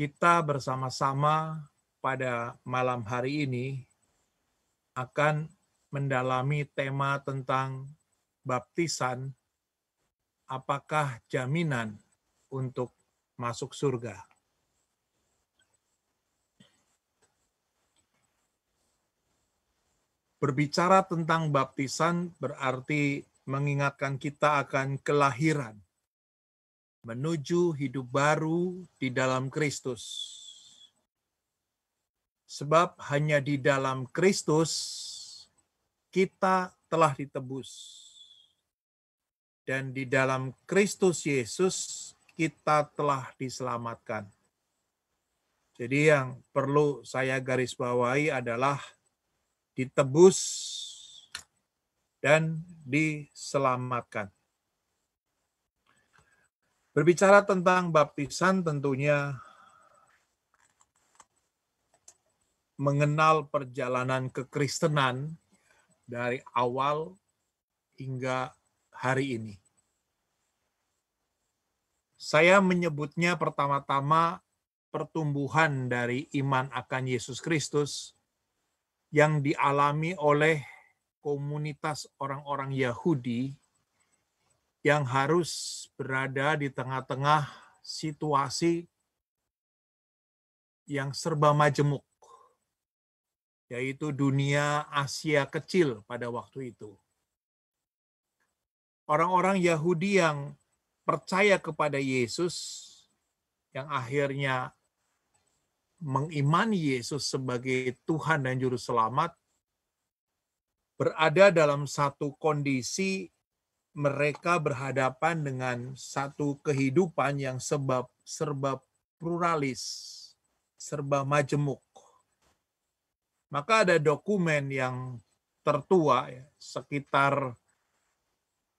kita bersama-sama pada malam hari ini akan mendalami tema tentang baptisan, apakah jaminan untuk masuk surga. Berbicara tentang baptisan berarti mengingatkan kita akan kelahiran menuju hidup baru di dalam Kristus. Sebab hanya di dalam Kristus kita telah ditebus. Dan di dalam Kristus Yesus kita telah diselamatkan. Jadi yang perlu saya garis bawahi adalah ditebus dan diselamatkan. Berbicara tentang baptisan tentunya mengenal perjalanan kekristenan dari awal hingga hari ini. Saya menyebutnya pertama-tama pertumbuhan dari iman akan Yesus Kristus yang dialami oleh komunitas orang-orang Yahudi yang harus berada di tengah-tengah situasi yang serba majemuk, yaitu dunia Asia kecil pada waktu itu. Orang-orang Yahudi yang percaya kepada Yesus, yang akhirnya mengimani Yesus sebagai Tuhan dan Juru Selamat, berada dalam satu kondisi mereka berhadapan dengan satu kehidupan yang sebab serba pluralis, serba majemuk. Maka ada dokumen yang tertua ya, sekitar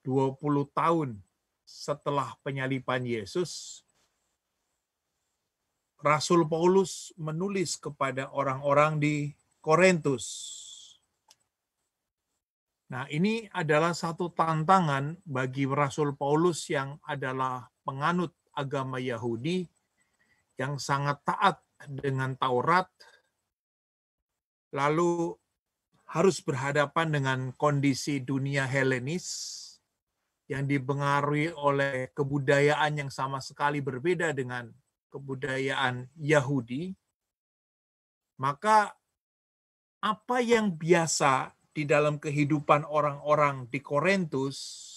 20 tahun setelah penyalipan Yesus, Rasul Paulus menulis kepada orang-orang di Korintus Nah, ini adalah satu tantangan bagi Rasul Paulus yang adalah penganut agama Yahudi yang sangat taat dengan Taurat, lalu harus berhadapan dengan kondisi dunia Helenis yang dipengaruhi oleh kebudayaan yang sama sekali berbeda dengan kebudayaan Yahudi, maka apa yang biasa di dalam kehidupan orang-orang di Korintus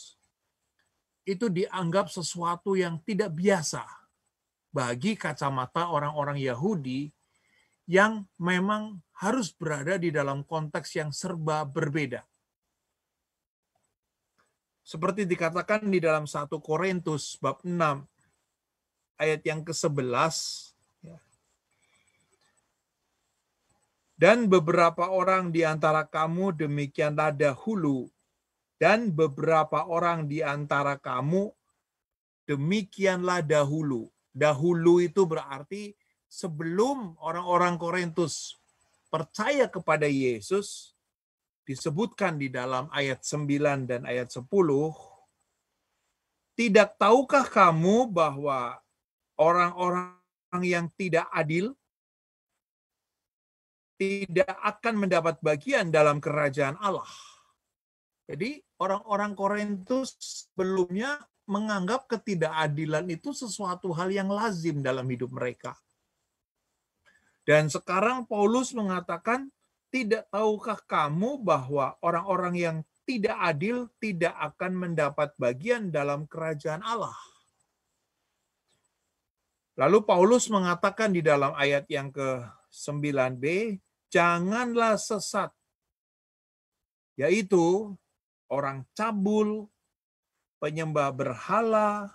itu dianggap sesuatu yang tidak biasa bagi kacamata orang-orang Yahudi yang memang harus berada di dalam konteks yang serba berbeda. Seperti dikatakan di dalam 1 Korintus bab 6 ayat yang ke-11 Dan beberapa orang di antara kamu demikianlah dahulu, dan beberapa orang di antara kamu demikianlah dahulu. Dahulu itu berarti sebelum orang-orang Korintus percaya kepada Yesus, disebutkan di dalam ayat 9 dan ayat 10, tidak tahukah kamu bahwa orang-orang yang tidak adil tidak akan mendapat bagian dalam kerajaan Allah. Jadi orang-orang Korintus sebelumnya menganggap ketidakadilan itu sesuatu hal yang lazim dalam hidup mereka. Dan sekarang Paulus mengatakan, tidak tahukah kamu bahwa orang-orang yang tidak adil tidak akan mendapat bagian dalam kerajaan Allah? Lalu Paulus mengatakan di dalam ayat yang ke-9b, janganlah sesat, yaitu orang cabul, penyembah berhala,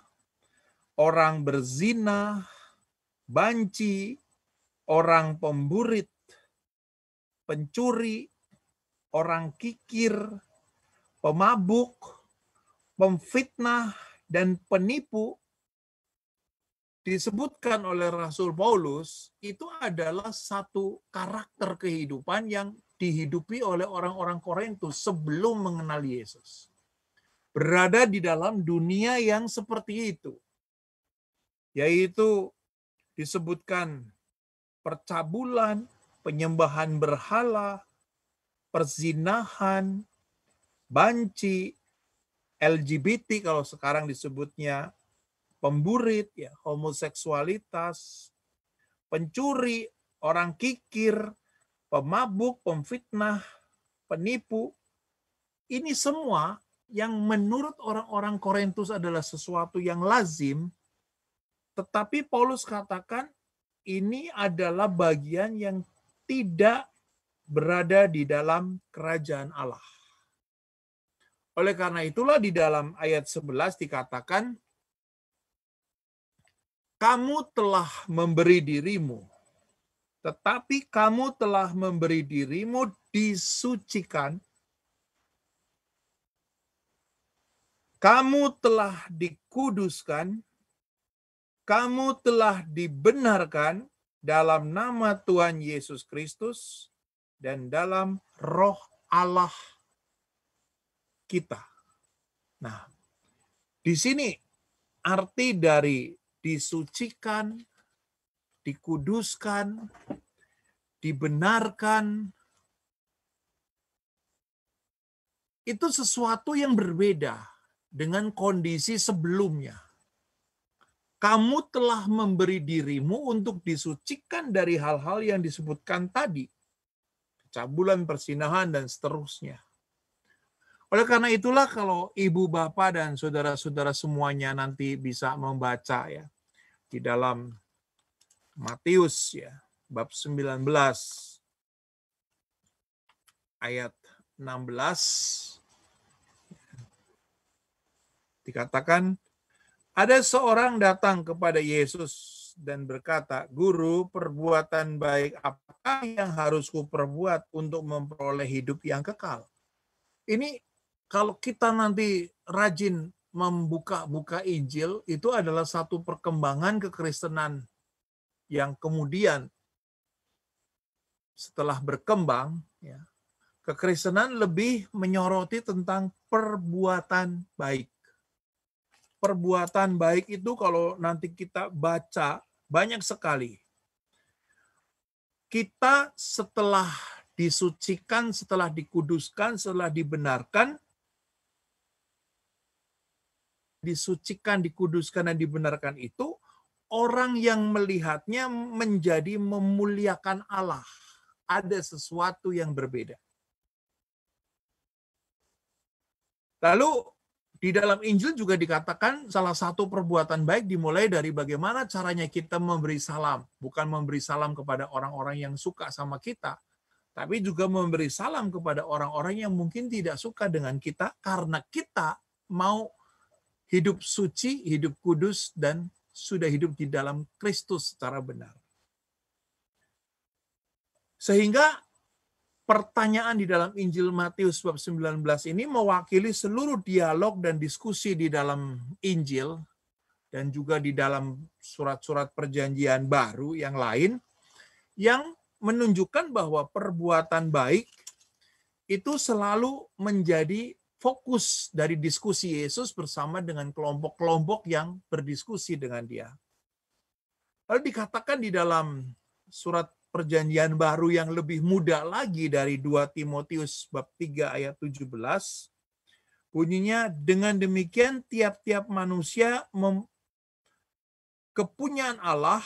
orang berzina, banci, orang pemburit, pencuri, orang kikir, pemabuk, pemfitnah, dan penipu disebutkan oleh Rasul Paulus itu adalah satu karakter kehidupan yang dihidupi oleh orang-orang Korintus sebelum mengenal Yesus. Berada di dalam dunia yang seperti itu. Yaitu disebutkan percabulan, penyembahan berhala, perzinahan, banci, LGBT kalau sekarang disebutnya pemburit, ya, homoseksualitas, pencuri, orang kikir, pemabuk, pemfitnah, penipu. Ini semua yang menurut orang-orang Korintus adalah sesuatu yang lazim, tetapi Paulus katakan ini adalah bagian yang tidak berada di dalam kerajaan Allah. Oleh karena itulah di dalam ayat 11 dikatakan, kamu telah memberi dirimu, tetapi kamu telah memberi dirimu disucikan, kamu telah dikuduskan, kamu telah dibenarkan dalam nama Tuhan Yesus Kristus dan dalam roh Allah kita. Nah, di sini arti dari disucikan, dikuduskan, dibenarkan, itu sesuatu yang berbeda dengan kondisi sebelumnya. Kamu telah memberi dirimu untuk disucikan dari hal-hal yang disebutkan tadi. Cabulan, persinahan, dan seterusnya. Oleh karena itulah kalau ibu bapak dan saudara-saudara semuanya nanti bisa membaca ya di dalam Matius ya bab 19 ayat 16 dikatakan ada seorang datang kepada Yesus dan berkata, "Guru, perbuatan baik apa yang harus kuperbuat untuk memperoleh hidup yang kekal?" Ini kalau kita nanti rajin membuka-buka Injil, itu adalah satu perkembangan kekristenan yang kemudian setelah berkembang, ya, kekristenan lebih menyoroti tentang perbuatan baik. Perbuatan baik itu kalau nanti kita baca banyak sekali. Kita setelah disucikan, setelah dikuduskan, setelah dibenarkan, disucikan, dikuduskan, dan dibenarkan itu, orang yang melihatnya menjadi memuliakan Allah. Ada sesuatu yang berbeda. Lalu di dalam Injil juga dikatakan salah satu perbuatan baik dimulai dari bagaimana caranya kita memberi salam. Bukan memberi salam kepada orang-orang yang suka sama kita, tapi juga memberi salam kepada orang-orang yang mungkin tidak suka dengan kita karena kita mau hidup suci, hidup kudus, dan sudah hidup di dalam Kristus secara benar. Sehingga pertanyaan di dalam Injil Matius bab 19 ini mewakili seluruh dialog dan diskusi di dalam Injil dan juga di dalam surat-surat perjanjian baru yang lain yang menunjukkan bahwa perbuatan baik itu selalu menjadi fokus dari diskusi Yesus bersama dengan kelompok-kelompok yang berdiskusi dengan dia. Lalu dikatakan di dalam surat perjanjian baru yang lebih muda lagi dari 2 Timotius bab 3 ayat 17, bunyinya dengan demikian tiap-tiap manusia kepunyaan Allah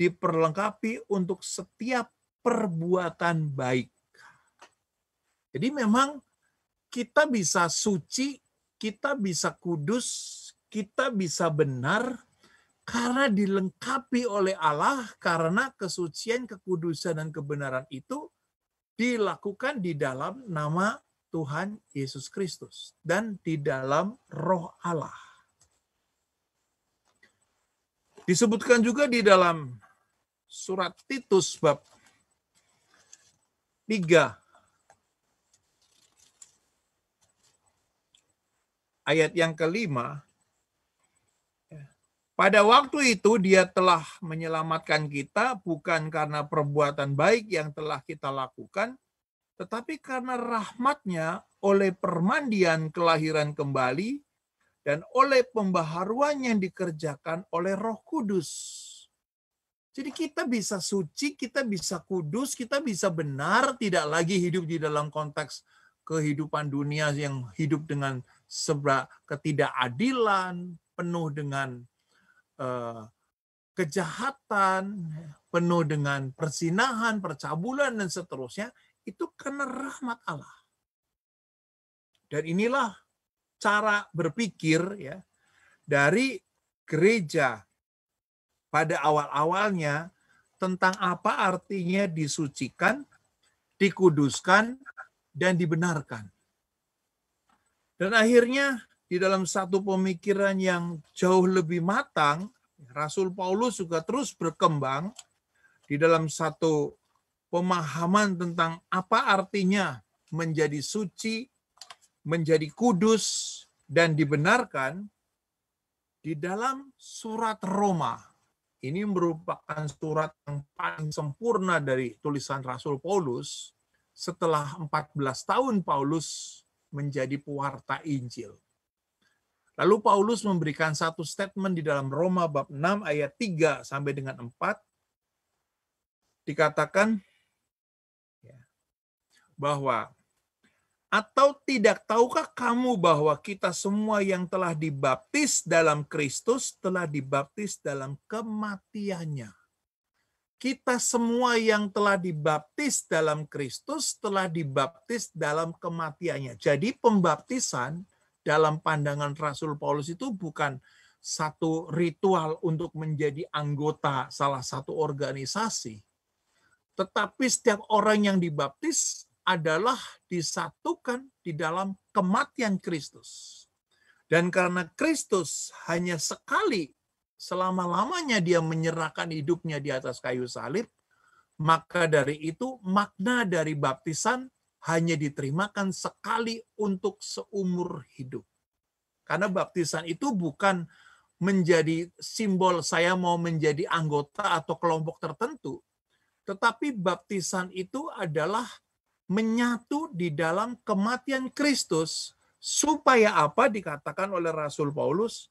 diperlengkapi untuk setiap perbuatan baik. Jadi memang kita bisa suci, kita bisa kudus, kita bisa benar karena dilengkapi oleh Allah karena kesucian, kekudusan dan kebenaran itu dilakukan di dalam nama Tuhan Yesus Kristus dan di dalam Roh Allah. Disebutkan juga di dalam surat Titus bab 3 ayat yang kelima, pada waktu itu dia telah menyelamatkan kita bukan karena perbuatan baik yang telah kita lakukan, tetapi karena rahmatnya oleh permandian kelahiran kembali dan oleh pembaharuan yang dikerjakan oleh roh kudus. Jadi kita bisa suci, kita bisa kudus, kita bisa benar, tidak lagi hidup di dalam konteks kehidupan dunia yang hidup dengan ketidakadilan, penuh dengan uh, kejahatan, penuh dengan persinahan, percabulan, dan seterusnya, itu karena rahmat Allah. Dan inilah cara berpikir ya dari gereja pada awal-awalnya tentang apa artinya disucikan, dikuduskan, dan dibenarkan. Dan akhirnya di dalam satu pemikiran yang jauh lebih matang, Rasul Paulus juga terus berkembang di dalam satu pemahaman tentang apa artinya menjadi suci, menjadi kudus, dan dibenarkan di dalam surat Roma. Ini merupakan surat yang paling sempurna dari tulisan Rasul Paulus setelah 14 tahun Paulus menjadi pewarta Injil. Lalu Paulus memberikan satu statement di dalam Roma bab 6 ayat 3 sampai dengan 4 dikatakan ya, bahwa atau tidak tahukah kamu bahwa kita semua yang telah dibaptis dalam Kristus telah dibaptis dalam kematiannya? Kita semua yang telah dibaptis dalam Kristus telah dibaptis dalam kematiannya. Jadi pembaptisan dalam pandangan Rasul Paulus itu bukan satu ritual untuk menjadi anggota salah satu organisasi. Tetapi setiap orang yang dibaptis adalah disatukan di dalam kematian Kristus. Dan karena Kristus hanya sekali selama-lamanya dia menyerahkan hidupnya di atas kayu salib, maka dari itu makna dari baptisan hanya diterimakan sekali untuk seumur hidup. Karena baptisan itu bukan menjadi simbol saya mau menjadi anggota atau kelompok tertentu, tetapi baptisan itu adalah menyatu di dalam kematian Kristus supaya apa dikatakan oleh Rasul Paulus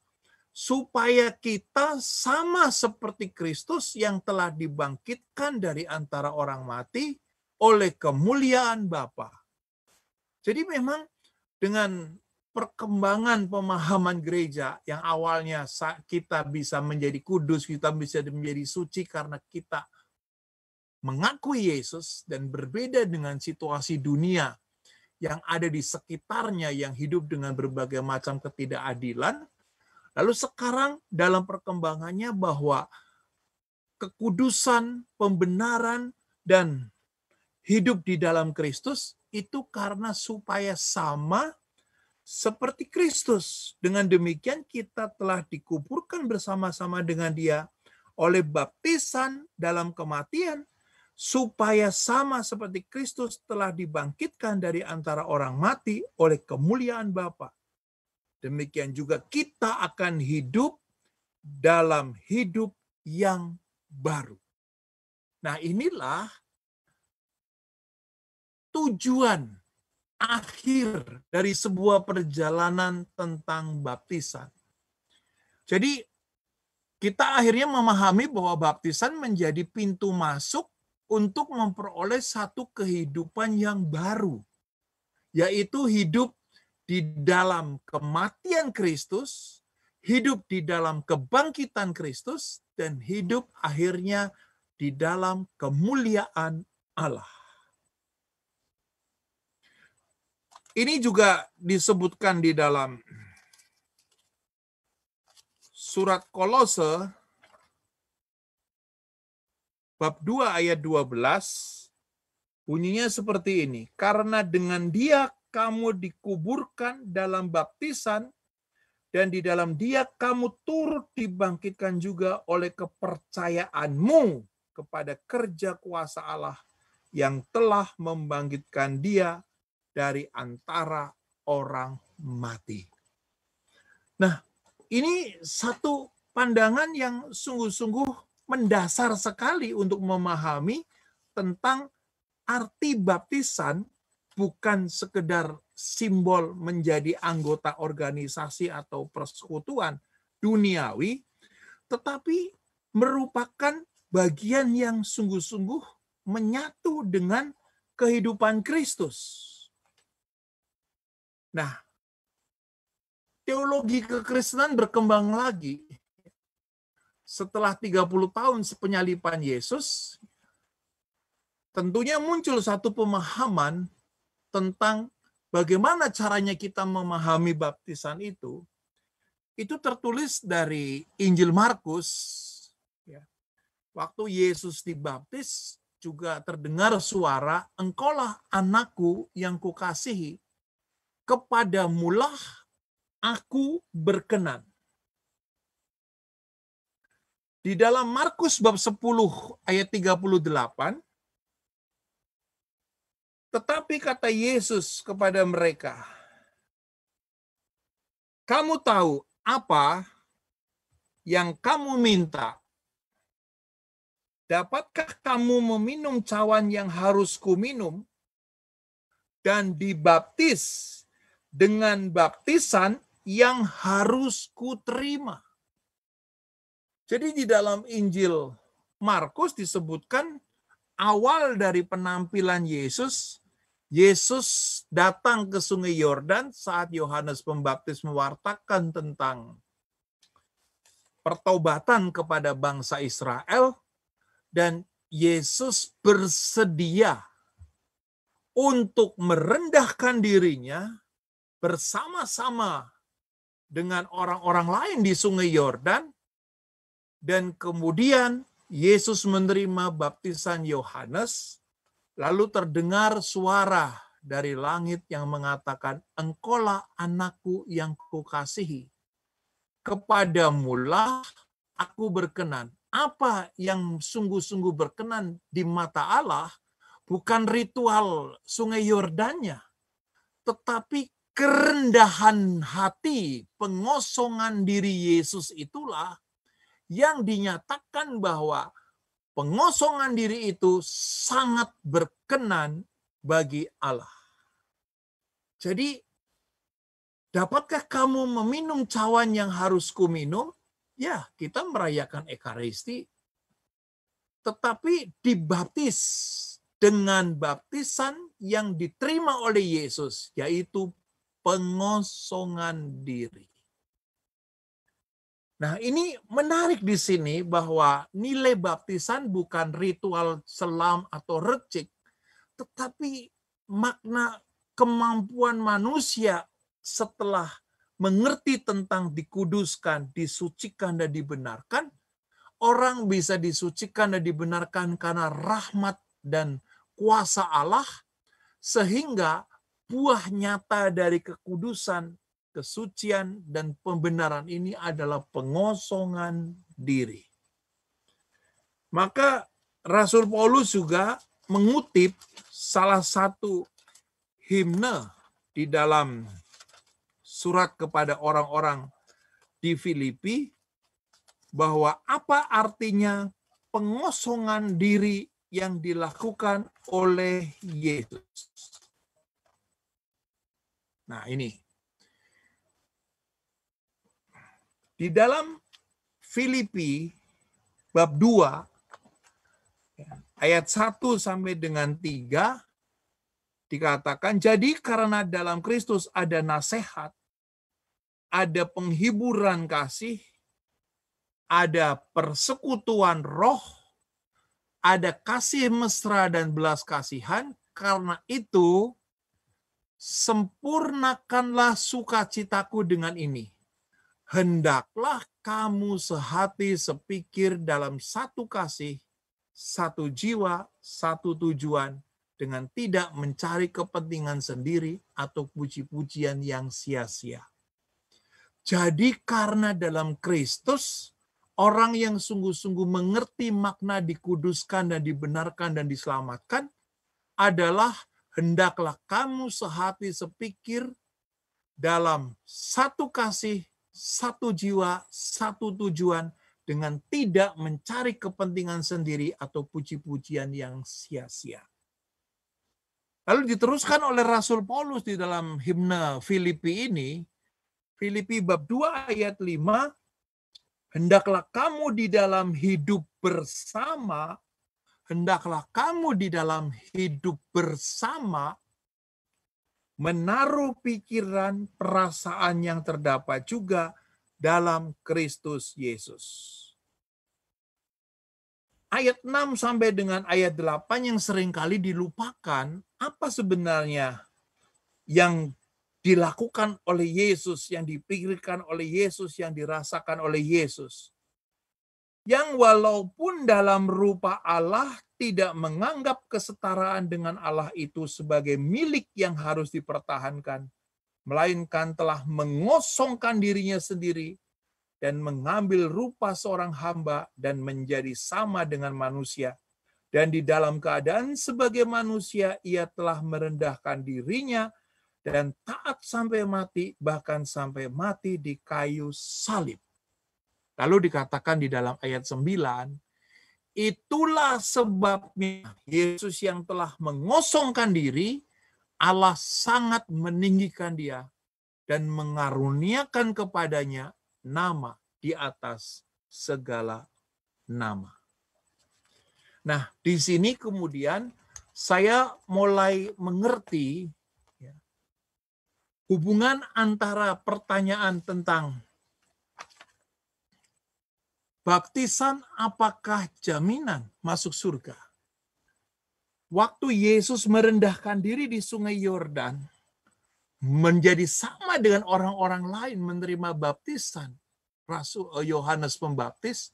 supaya kita sama seperti Kristus yang telah dibangkitkan dari antara orang mati oleh kemuliaan Bapa. Jadi memang dengan perkembangan pemahaman gereja yang awalnya kita bisa menjadi kudus, kita bisa menjadi suci karena kita mengakui Yesus dan berbeda dengan situasi dunia yang ada di sekitarnya yang hidup dengan berbagai macam ketidakadilan. Lalu sekarang dalam perkembangannya bahwa kekudusan, pembenaran, dan hidup di dalam Kristus itu karena supaya sama seperti Kristus. Dengan demikian kita telah dikuburkan bersama-sama dengan dia oleh baptisan dalam kematian supaya sama seperti Kristus telah dibangkitkan dari antara orang mati oleh kemuliaan Bapa. Demikian juga kita akan hidup dalam hidup yang baru. Nah, inilah tujuan akhir dari sebuah perjalanan tentang baptisan. Jadi kita akhirnya memahami bahwa baptisan menjadi pintu masuk untuk memperoleh satu kehidupan yang baru, yaitu hidup di dalam kematian Kristus, hidup di dalam kebangkitan Kristus, dan hidup akhirnya di dalam kemuliaan Allah. Ini juga disebutkan di dalam surat Kolose bab 2 ayat 12 bunyinya seperti ini. Karena dengan dia kamu dikuburkan dalam baptisan dan di dalam dia kamu turut dibangkitkan juga oleh kepercayaanmu kepada kerja kuasa Allah yang telah membangkitkan dia dari antara orang mati. Nah, ini satu pandangan yang sungguh-sungguh mendasar sekali untuk memahami tentang arti baptisan bukan sekedar simbol menjadi anggota organisasi atau persekutuan duniawi, tetapi merupakan bagian yang sungguh-sungguh menyatu dengan kehidupan Kristus. Nah, teologi kekristenan berkembang lagi setelah 30 tahun sepenyalipan Yesus, tentunya muncul satu pemahaman tentang bagaimana caranya kita memahami baptisan itu. Itu tertulis dari Injil Markus. Ya. Waktu Yesus dibaptis, juga terdengar suara, engkaulah anakku yang kukasihi, kepadamulah aku berkenan. Di dalam Markus bab 10 ayat 38, tetapi kata Yesus kepada mereka, kamu tahu apa yang kamu minta. Dapatkah kamu meminum cawan yang harus kuminum dan dibaptis dengan baptisan yang harus kuterima? Jadi di dalam Injil Markus disebutkan awal dari penampilan Yesus, Yesus datang ke Sungai Yordan saat Yohanes Pembaptis mewartakan tentang pertobatan kepada bangsa Israel dan Yesus bersedia untuk merendahkan dirinya bersama-sama dengan orang-orang lain di Sungai Yordan. Dan kemudian Yesus menerima baptisan Yohanes, lalu terdengar suara dari langit yang mengatakan, Engkaulah anakku yang kukasihi. Kepadamulah aku berkenan. Apa yang sungguh-sungguh berkenan di mata Allah bukan ritual sungai Yordannya, tetapi kerendahan hati, pengosongan diri Yesus itulah yang dinyatakan bahwa pengosongan diri itu sangat berkenan bagi Allah. Jadi, dapatkah kamu meminum cawan yang harus kuminum? Ya, kita merayakan Ekaristi, tetapi dibaptis dengan baptisan yang diterima oleh Yesus, yaitu pengosongan diri. Nah, ini menarik di sini bahwa nilai baptisan bukan ritual selam atau recik, tetapi makna kemampuan manusia setelah mengerti tentang dikuduskan, disucikan, dan dibenarkan, orang bisa disucikan dan dibenarkan karena rahmat dan kuasa Allah, sehingga buah nyata dari kekudusan kesucian dan pembenaran ini adalah pengosongan diri. Maka Rasul Paulus juga mengutip salah satu himne di dalam surat kepada orang-orang di Filipi bahwa apa artinya pengosongan diri yang dilakukan oleh Yesus. Nah, ini Di dalam Filipi bab 2 ayat 1 sampai dengan 3 dikatakan jadi karena dalam Kristus ada nasihat, ada penghiburan kasih, ada persekutuan roh, ada kasih mesra dan belas kasihan, karena itu sempurnakanlah sukacitaku dengan ini hendaklah kamu sehati sepikir dalam satu kasih, satu jiwa, satu tujuan, dengan tidak mencari kepentingan sendiri atau puji-pujian yang sia-sia. Jadi karena dalam Kristus, orang yang sungguh-sungguh mengerti makna dikuduskan dan dibenarkan dan diselamatkan adalah hendaklah kamu sehati sepikir dalam satu kasih, satu jiwa, satu tujuan dengan tidak mencari kepentingan sendiri atau puji-pujian yang sia-sia. Lalu diteruskan oleh Rasul Paulus di dalam himne Filipi ini, Filipi bab 2 ayat 5, hendaklah kamu di dalam hidup bersama, hendaklah kamu di dalam hidup bersama menaruh pikiran, perasaan yang terdapat juga dalam Kristus Yesus. Ayat 6 sampai dengan ayat 8 yang sering kali dilupakan, apa sebenarnya yang dilakukan oleh Yesus, yang dipikirkan oleh Yesus, yang dirasakan oleh Yesus. Yang walaupun dalam rupa Allah tidak menganggap kesetaraan dengan Allah itu sebagai milik yang harus dipertahankan, melainkan telah mengosongkan dirinya sendiri dan mengambil rupa seorang hamba dan menjadi sama dengan manusia. Dan di dalam keadaan sebagai manusia, ia telah merendahkan dirinya dan taat sampai mati, bahkan sampai mati di kayu salib. Lalu dikatakan di dalam ayat 9, itulah sebabnya Yesus yang telah mengosongkan diri, Allah sangat meninggikan dia dan mengaruniakan kepadanya nama di atas segala nama. Nah, di sini kemudian saya mulai mengerti hubungan antara pertanyaan tentang baptisan apakah jaminan masuk surga? Waktu Yesus merendahkan diri di sungai Yordan, menjadi sama dengan orang-orang lain menerima baptisan, Rasul eh, Yohanes Pembaptis,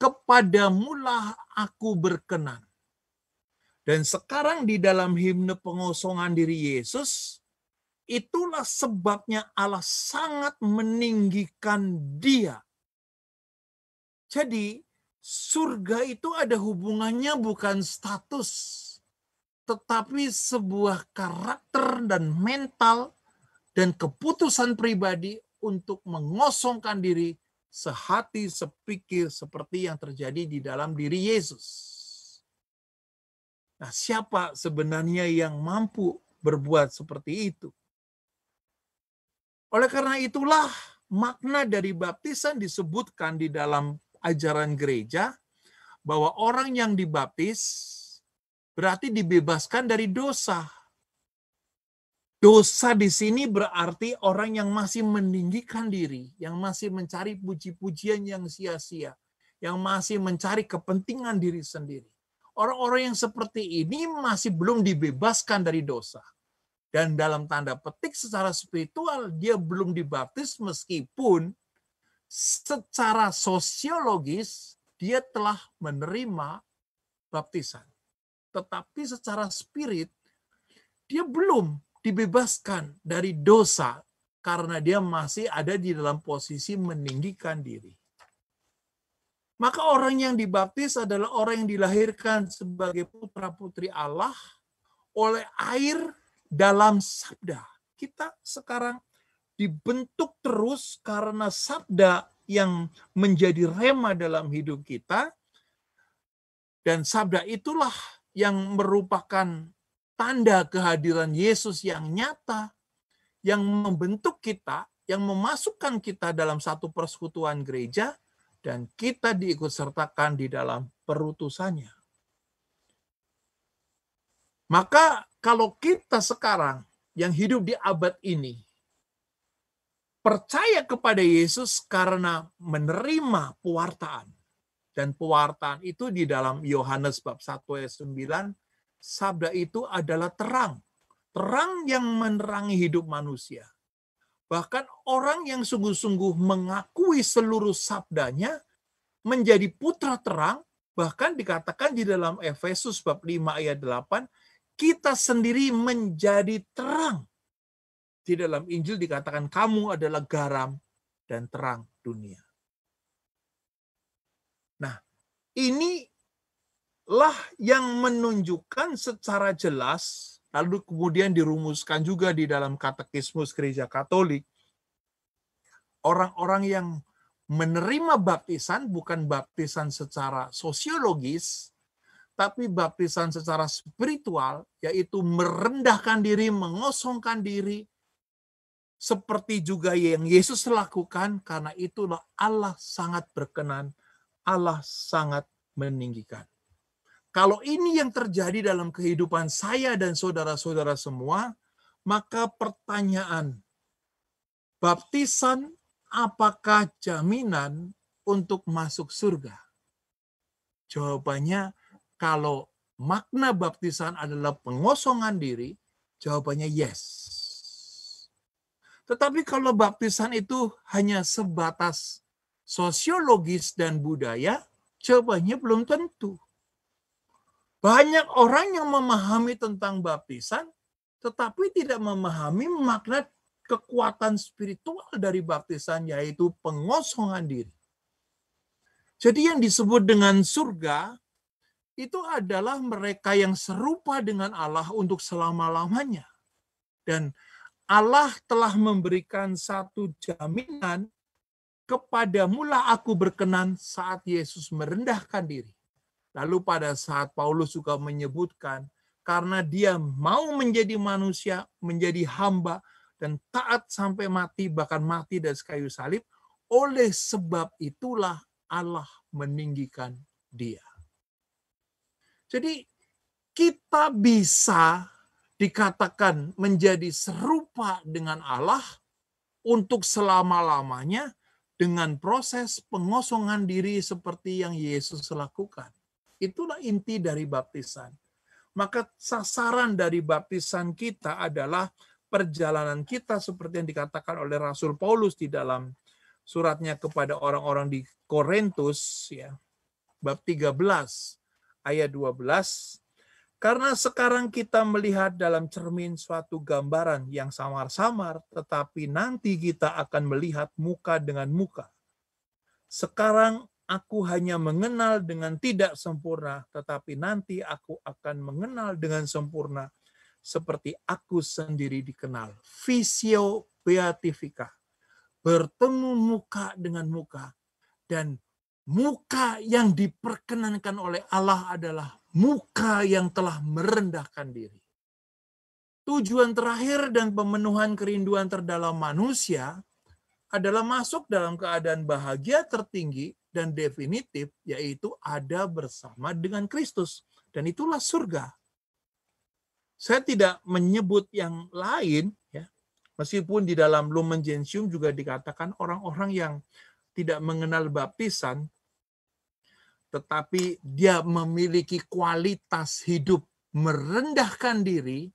kepadamulah aku berkenan. Dan sekarang di dalam himne pengosongan diri Yesus, Itulah sebabnya Allah sangat meninggikan dia. Jadi surga itu ada hubungannya bukan status, tetapi sebuah karakter dan mental dan keputusan pribadi untuk mengosongkan diri sehati sepikir seperti yang terjadi di dalam diri Yesus. Nah, siapa sebenarnya yang mampu berbuat seperti itu? Oleh karena itulah makna dari baptisan disebutkan di dalam ajaran gereja bahwa orang yang dibaptis berarti dibebaskan dari dosa. Dosa di sini berarti orang yang masih meninggikan diri, yang masih mencari puji-pujian yang sia-sia, yang masih mencari kepentingan diri sendiri. Orang-orang yang seperti ini masih belum dibebaskan dari dosa. Dan dalam tanda petik secara spiritual dia belum dibaptis meskipun secara sosiologis dia telah menerima baptisan. Tetapi secara spirit dia belum dibebaskan dari dosa karena dia masih ada di dalam posisi meninggikan diri. Maka orang yang dibaptis adalah orang yang dilahirkan sebagai putra-putri Allah oleh air dalam sabda. Kita sekarang dibentuk terus karena sabda yang menjadi rema dalam hidup kita. Dan sabda itulah yang merupakan tanda kehadiran Yesus yang nyata, yang membentuk kita, yang memasukkan kita dalam satu persekutuan gereja, dan kita diikut sertakan di dalam perutusannya. Maka kalau kita sekarang yang hidup di abad ini percaya kepada Yesus karena menerima pewartaan. Dan pewartaan itu di dalam Yohanes bab 1 ayat 9, sabda itu adalah terang. Terang yang menerangi hidup manusia. Bahkan orang yang sungguh-sungguh mengakui seluruh sabdanya menjadi putra terang, bahkan dikatakan di dalam Efesus bab 5 ayat 8, kita sendiri menjadi terang. Di dalam Injil dikatakan kamu adalah garam dan terang dunia. Nah, inilah yang menunjukkan secara jelas, lalu kemudian dirumuskan juga di dalam katekismus gereja Katolik, orang-orang yang menerima baptisan bukan baptisan secara sosiologis, tapi baptisan secara spiritual, yaitu merendahkan diri, mengosongkan diri, seperti juga yang Yesus lakukan karena itulah Allah sangat berkenan, Allah sangat meninggikan. Kalau ini yang terjadi dalam kehidupan saya dan saudara-saudara semua, maka pertanyaan baptisan apakah jaminan untuk masuk surga? Jawabannya kalau makna baptisan adalah pengosongan diri, jawabannya yes. Tetapi kalau baptisan itu hanya sebatas sosiologis dan budaya, jawabannya belum tentu. Banyak orang yang memahami tentang baptisan, tetapi tidak memahami makna kekuatan spiritual dari baptisan, yaitu pengosongan diri. Jadi yang disebut dengan surga, itu adalah mereka yang serupa dengan Allah untuk selama-lamanya. Dan Allah telah memberikan satu jaminan kepada mula aku berkenan saat Yesus merendahkan diri. Lalu pada saat Paulus juga menyebutkan, karena dia mau menjadi manusia, menjadi hamba, dan taat sampai mati, bahkan mati dari kayu salib, oleh sebab itulah Allah meninggikan dia. Jadi kita bisa dikatakan menjadi serupa dengan Allah untuk selama-lamanya dengan proses pengosongan diri seperti yang Yesus lakukan. Itulah inti dari baptisan. Maka sasaran dari baptisan kita adalah perjalanan kita seperti yang dikatakan oleh Rasul Paulus di dalam suratnya kepada orang-orang di Korintus ya. Bab 13 ayat 12 karena sekarang kita melihat dalam cermin suatu gambaran yang samar-samar, tetapi nanti kita akan melihat muka dengan muka. Sekarang aku hanya mengenal dengan tidak sempurna, tetapi nanti aku akan mengenal dengan sempurna, seperti aku sendiri dikenal. Visio beatifika. Bertemu muka dengan muka. Dan muka yang diperkenankan oleh Allah adalah muka yang telah merendahkan diri. Tujuan terakhir dan pemenuhan kerinduan terdalam manusia adalah masuk dalam keadaan bahagia tertinggi dan definitif, yaitu ada bersama dengan Kristus. Dan itulah surga. Saya tidak menyebut yang lain, ya, meskipun di dalam Lumen Gentium juga dikatakan orang-orang yang tidak mengenal baptisan tetapi dia memiliki kualitas hidup merendahkan diri,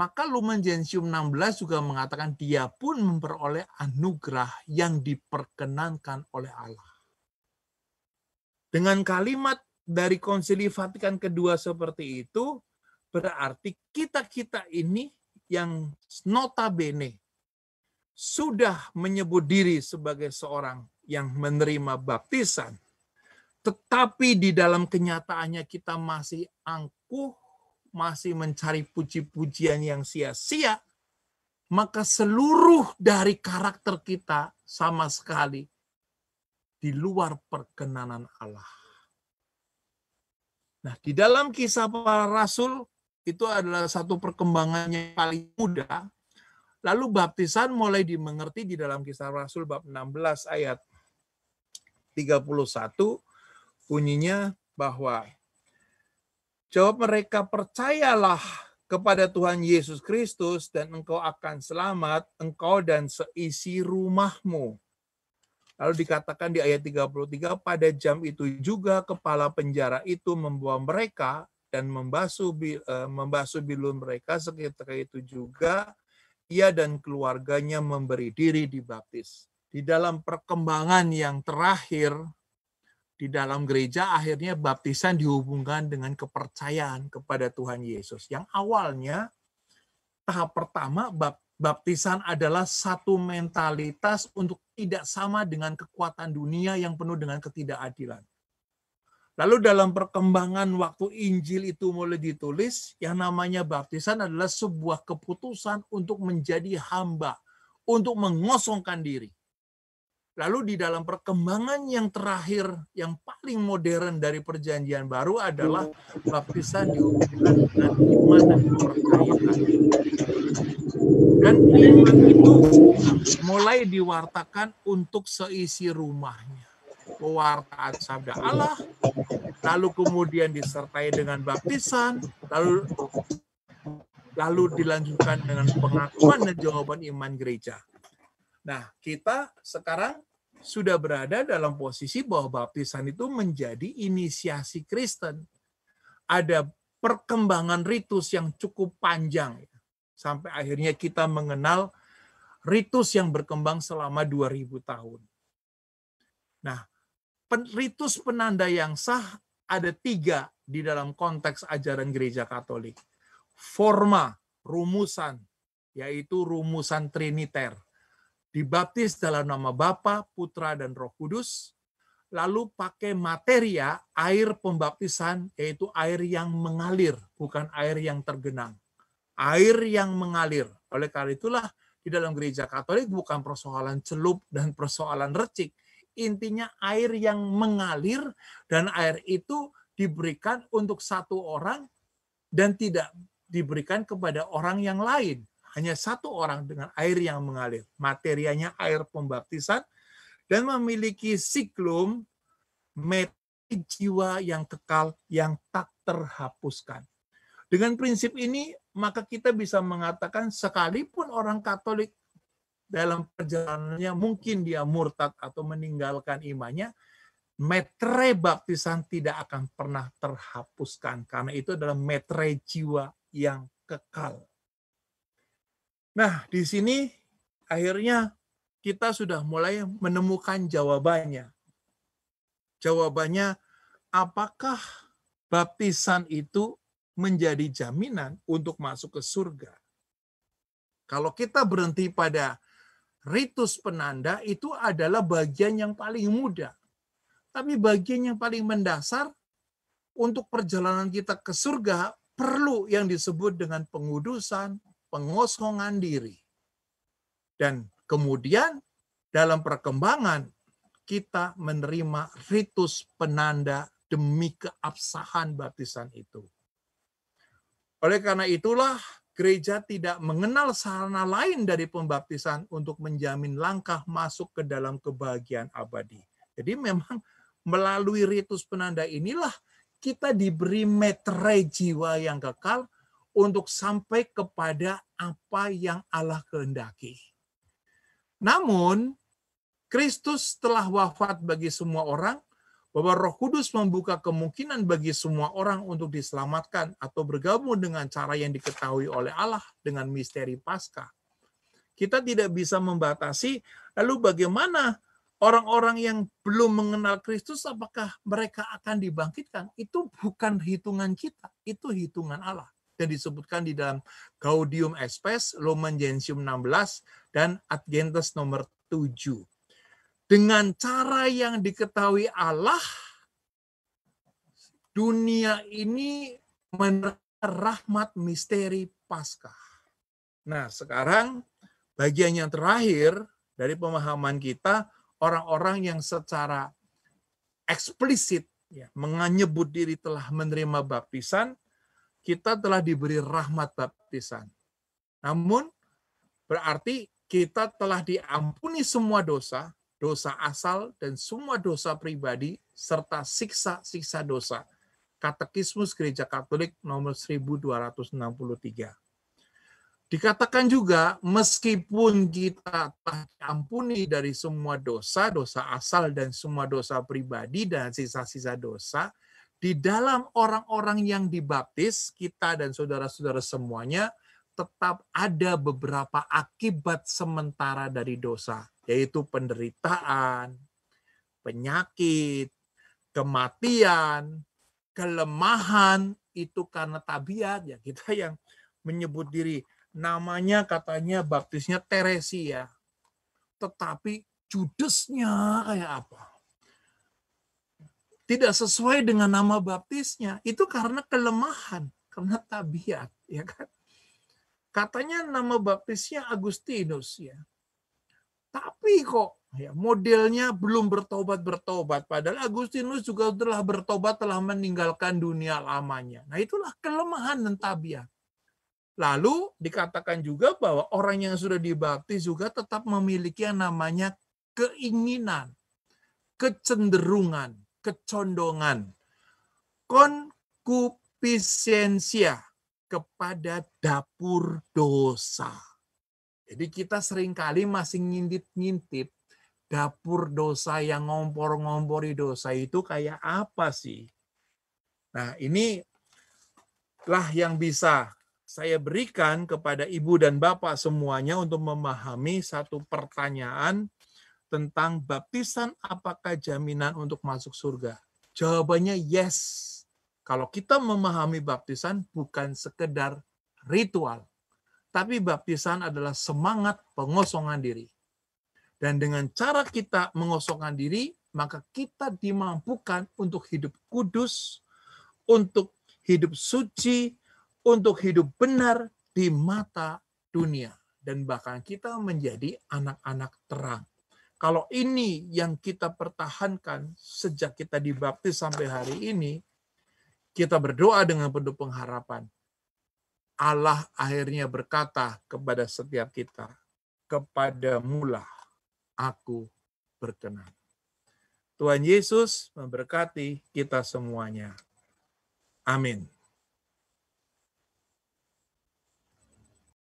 maka Lumen Gentium 16 juga mengatakan dia pun memperoleh anugerah yang diperkenankan oleh Allah. Dengan kalimat dari Konsili Vatikan kedua seperti itu, berarti kita-kita ini yang notabene sudah menyebut diri sebagai seorang yang menerima baptisan, tetapi di dalam kenyataannya kita masih angkuh, masih mencari puji-pujian yang sia-sia, maka seluruh dari karakter kita sama sekali di luar perkenanan Allah. Nah, di dalam kisah para rasul itu adalah satu perkembangan yang paling mudah. Lalu baptisan mulai dimengerti di dalam kisah rasul bab 16 ayat 31 bunyinya bahwa jawab mereka percayalah kepada Tuhan Yesus Kristus dan engkau akan selamat engkau dan seisi rumahmu. Lalu dikatakan di ayat 33 pada jam itu juga kepala penjara itu membawa mereka dan membasuh eh, membasuh bilun mereka sekitar itu juga ia dan keluarganya memberi diri dibaptis. Di dalam perkembangan yang terakhir di dalam gereja akhirnya baptisan dihubungkan dengan kepercayaan kepada Tuhan Yesus. Yang awalnya tahap pertama baptisan adalah satu mentalitas untuk tidak sama dengan kekuatan dunia yang penuh dengan ketidakadilan. Lalu dalam perkembangan waktu Injil itu mulai ditulis, yang namanya baptisan adalah sebuah keputusan untuk menjadi hamba, untuk mengosongkan diri. Lalu di dalam perkembangan yang terakhir, yang paling modern dari perjanjian baru adalah baptisan dihubungkan dengan iman dan kepercayaan. Dan iman itu mulai diwartakan untuk seisi rumahnya. Pewartaan sabda Allah, lalu kemudian disertai dengan baptisan, lalu lalu dilanjutkan dengan pengakuan dan jawaban iman gereja. Nah, kita sekarang sudah berada dalam posisi bahwa baptisan itu menjadi inisiasi Kristen. Ada perkembangan ritus yang cukup panjang sampai akhirnya kita mengenal ritus yang berkembang selama 2000 tahun. Nah, ritus penanda yang sah ada tiga di dalam konteks ajaran gereja Katolik. Forma, rumusan, yaitu rumusan triniter dibaptis dalam nama Bapa, Putra, dan Roh Kudus, lalu pakai materia air pembaptisan, yaitu air yang mengalir, bukan air yang tergenang. Air yang mengalir. Oleh karena itulah, di dalam gereja Katolik bukan persoalan celup dan persoalan recik. Intinya air yang mengalir dan air itu diberikan untuk satu orang dan tidak diberikan kepada orang yang lain hanya satu orang dengan air yang mengalir. Materianya air pembaptisan dan memiliki siklum metode jiwa yang kekal yang tak terhapuskan. Dengan prinsip ini, maka kita bisa mengatakan sekalipun orang Katolik dalam perjalanannya mungkin dia murtad atau meninggalkan imannya, metre baptisan tidak akan pernah terhapuskan karena itu adalah metre jiwa yang kekal. Nah, di sini akhirnya kita sudah mulai menemukan jawabannya. Jawabannya, apakah baptisan itu menjadi jaminan untuk masuk ke surga? Kalau kita berhenti pada ritus penanda, itu adalah bagian yang paling mudah. Tapi bagian yang paling mendasar untuk perjalanan kita ke surga perlu yang disebut dengan pengudusan, pengosongan diri. Dan kemudian dalam perkembangan kita menerima ritus penanda demi keabsahan baptisan itu. Oleh karena itulah gereja tidak mengenal sarana lain dari pembaptisan untuk menjamin langkah masuk ke dalam kebahagiaan abadi. Jadi memang melalui ritus penanda inilah kita diberi metre jiwa yang kekal untuk sampai kepada apa yang Allah kehendaki. Namun, Kristus telah wafat bagi semua orang, bahwa Roh Kudus membuka kemungkinan bagi semua orang untuk diselamatkan atau bergabung dengan cara yang diketahui oleh Allah dengan misteri Paskah. Kita tidak bisa membatasi, lalu bagaimana orang-orang yang belum mengenal Kristus, apakah mereka akan dibangkitkan? Itu bukan hitungan kita, itu hitungan Allah yang disebutkan di dalam Gaudium Espes, Lumen Gentium 16, dan Adgentes nomor 7. Dengan cara yang diketahui Allah, dunia ini menerima rahmat misteri Paskah. Nah, sekarang bagian yang terakhir dari pemahaman kita, orang-orang yang secara eksplisit ya, menyebut diri telah menerima baptisan, kita telah diberi rahmat baptisan. Namun berarti kita telah diampuni semua dosa, dosa asal dan semua dosa pribadi serta siksa-siksa dosa. Katekismus Gereja Katolik nomor 1263. Dikatakan juga meskipun kita telah diampuni dari semua dosa, dosa asal dan semua dosa pribadi dan sisa-sisa dosa, di dalam orang-orang yang dibaptis, kita dan saudara-saudara semuanya, tetap ada beberapa akibat sementara dari dosa, yaitu penderitaan, penyakit, kematian, kelemahan, itu karena tabiat ya kita yang menyebut diri namanya katanya baptisnya Teresia. Tetapi judesnya kayak apa? Tidak sesuai dengan nama baptisnya itu karena kelemahan, karena tabiat, ya kan? Katanya nama baptisnya Agustinus ya. Tapi kok Ya, modelnya belum bertobat-bertobat. Padahal Agustinus juga telah bertobat, telah meninggalkan dunia lamanya. Nah itulah kelemahan dan tabiat. Lalu dikatakan juga bahwa orang yang sudah dibaptis juga tetap memiliki yang namanya keinginan, kecenderungan, kecondongan, konkupiscensia kepada dapur dosa. Jadi kita sering kali masih ngintip-ngintip dapur dosa yang ngompor-ngompori dosa itu kayak apa sih? Nah, ini lah yang bisa saya berikan kepada ibu dan bapak semuanya untuk memahami satu pertanyaan tentang baptisan apakah jaminan untuk masuk surga? Jawabannya yes. Kalau kita memahami baptisan bukan sekedar ritual, tapi baptisan adalah semangat pengosongan diri. Dan dengan cara kita mengosongkan diri, maka kita dimampukan untuk hidup kudus, untuk hidup suci, untuk hidup benar di mata dunia. Dan bahkan kita menjadi anak-anak terang. Kalau ini yang kita pertahankan sejak kita dibaptis sampai hari ini, kita berdoa dengan penuh pengharapan. Allah akhirnya berkata kepada setiap kita, kepada mula aku berkenan. Tuhan Yesus memberkati kita semuanya. Amin.